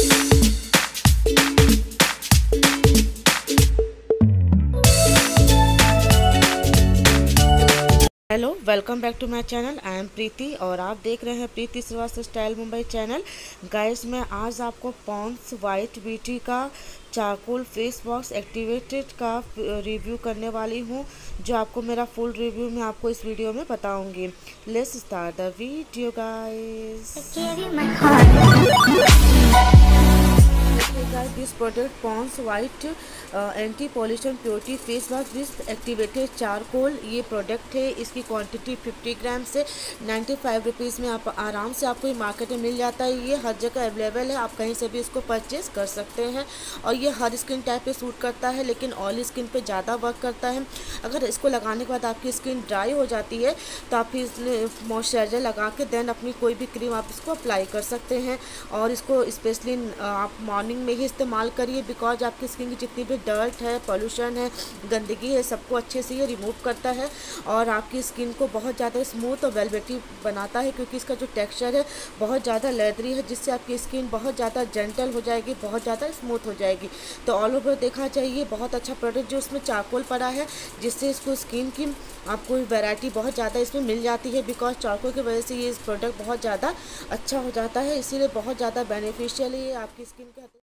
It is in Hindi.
Hello welcome back to my channel I am Preeti और आप देख रहे हैं Preeti Srivastava style Mumbai channel guys मैं आज आपको पॉन्स वाइट ब्यूटी का चारकोल फेस वॉश एक्टिवेटेड का रिव्यू करने वाली हूँ, जो आपको मेरा फुल रिव्यू मैं आपको इस वीडियो में बताऊँगी. Let's start the video guys this product Pond's white anti pollution purity face wash with activated charcoal ये प्रोडक्ट है, इसकी क्वांटिटी 50 ग्राम से 95 फाइव रुपीज़ में आप आराम से आपको ये मार्केट में मिल जाता है। ये हर जगह अवेलेबल है, आप कहीं से भी इसको परचेज कर सकते हैं। और ये हर स्किन टाइप पे सूट करता है, लेकिन ऑयली स्किन पे ज़्यादा वर्क करता है। अगर इसको लगाने के बाद आपकी स्किन ड्राई हो जाती है तो आप इस मॉइस्चराइज़र लगा के देन अपनी कोई भी क्रीम आप इसको अप्लाई कर सकते हैं। और इसको स्पेशली आप मॉर्निंग में ही इस्तेमाल करिए बिकॉज़ आपकी स्किन की जितनी भी डर्ट है पॉल्यूशन है, गंदगी है, सबको अच्छे से ये रिमूव करता है और आपकी स्किन को बहुत ज़्यादा स्मूथ और वेलवेटी बनाता है क्योंकि इसका जो टेक्सचर है बहुत ज़्यादा लेदरी है, जिससे आपकी स्किन बहुत ज़्यादा जेंटल हो जाएगी, बहुत ज़्यादा स्मूथ हो जाएगी। तो ऑल ओवर देखा जाए बहुत अच्छा प्रोडक्ट जो उसमें चारकोल पड़ा है, जिससे इसको स्किन की आपको वेराइटी बहुत ज़्यादा इसमें मिल जाती है बिकॉज़ चारकोल की वजह से ये इस प्रोडक्ट बहुत ज़्यादा अच्छा हो जाता है, इसीलिए बहुत ज़्यादा बेनिफिशियल है ये आपकी स्किन के